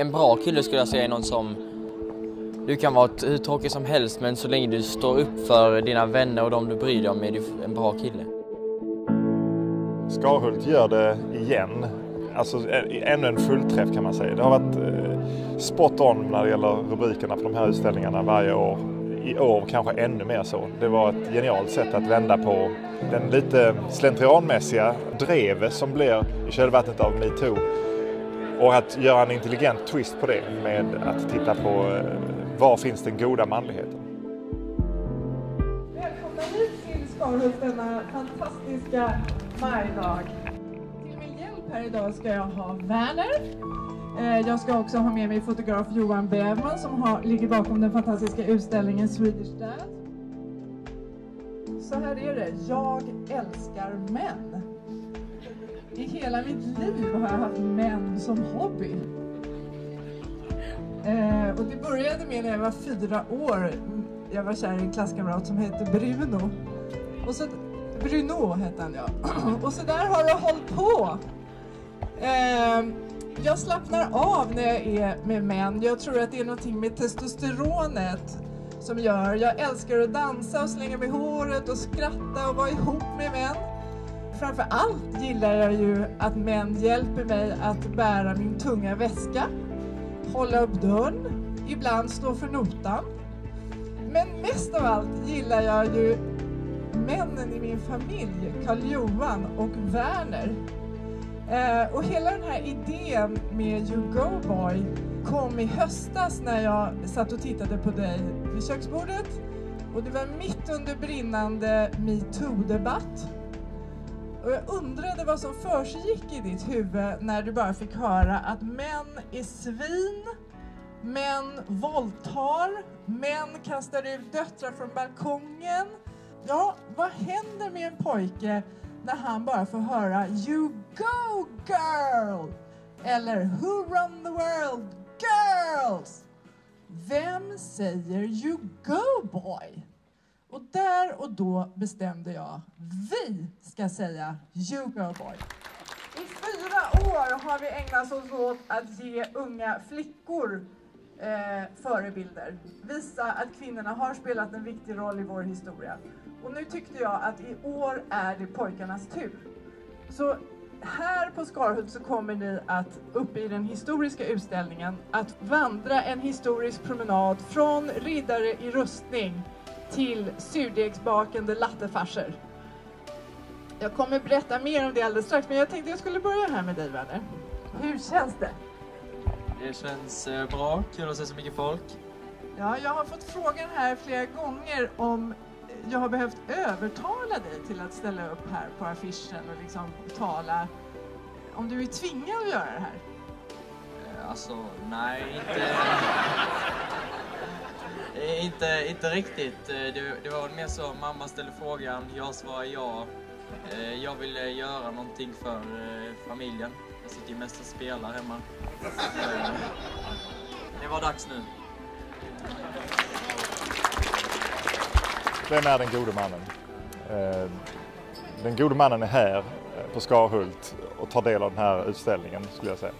En bra kille skulle jag säga är någon som du kan vara hur tråkig som helst men så länge du står upp för dina vänner och de du bryr dig om är du en bra kille. Skarhult gör det igen. Alltså ännu en fullträff kan man säga. Det har varit eh, spot on när det gäller rubrikerna på de här utställningarna varje år. I år kanske ännu mer så. Det var ett genialt sätt att vända på den lite slentrianmässiga drevet som blir i kölvattnet av metoo. Och att göra en intelligent twist på det med att titta på eh, var finns den goda manligheten? Välkomna hit till Skarhult denna fantastiska majdag. Till min hjälp här idag ska jag ha Werner. Eh, jag ska också ha med mig fotograf Johan Bävman som har, ligger bakom den fantastiska utställningen Swedish Dad. Så här är det, jag älskar män. I hela mitt liv har jag haft män som hobby. Eh, och det började med när jag var fyra år. Jag var kär i en klasskamrat som hette Bruno. Och så, Bruno hette han ja. och så där har det hållit på. Eh, jag slappnar av när jag är med män. Jag tror att det är någonting med testosteronet som gör. Jag älskar att dansa och slänga mig i håret och skratta och vara ihop med män. Framför allt gillar jag ju att män hjälper mig att bära min tunga väska hålla upp dörren, ibland stå för notan. Men mest av allt gillar jag ju männen i min familj, Karl-Johan och Werner. Eh, och hela den här idén med You Go Boy kom i höstas när jag satt och tittade på dig vid köksbordet. Och det var mitt under brinnande metoo-debatt. Och jag undrade vad som försiggick i ditt huvud när du bara fick höra att män är svin, män våldtar, män kastar ut döttrar från balkongen. Ja, vad händer med en pojke när han bara får höra You go girl! Eller Who run the world? Girls! Vem säger You go boy? Och där och då bestämde jag, vi ska säga You Girl Boy. I fyra år har vi ägnat oss åt att ge unga flickor eh, förebilder. Visa att kvinnorna har spelat en viktig roll i vår historia. Och nu tyckte jag att i år är det pojkarnas tur. Så här på Skarhult så kommer ni att, uppe i den historiska utställningen, att vandra en historisk promenad från riddare i rustning till surdegsbakande lattefarser. Jag kommer berätta mer om det alldeles strax, men jag tänkte jag skulle börja här med dig Werner. Hur känns det? Det känns eh, bra, kul att se så mycket folk. Ja, jag har fått frågan här flera gånger om jag har behövt övertala dig till att ställa upp här på affischen och liksom tala. Om du är tvingad att göra det här? Eh, alltså, nej, inte... Inte, inte riktigt. Eh, det, det var mer så, mamma ställde frågan, jag svarade ja. Eh, jag ville eh, göra någonting för familjen. Jag sitter ju mest och spelar hemma. Det var dags nu. Vem är den gode mannen? Den gode mannen är här på Skarhult och tar del av den här utställningen skulle jag säga.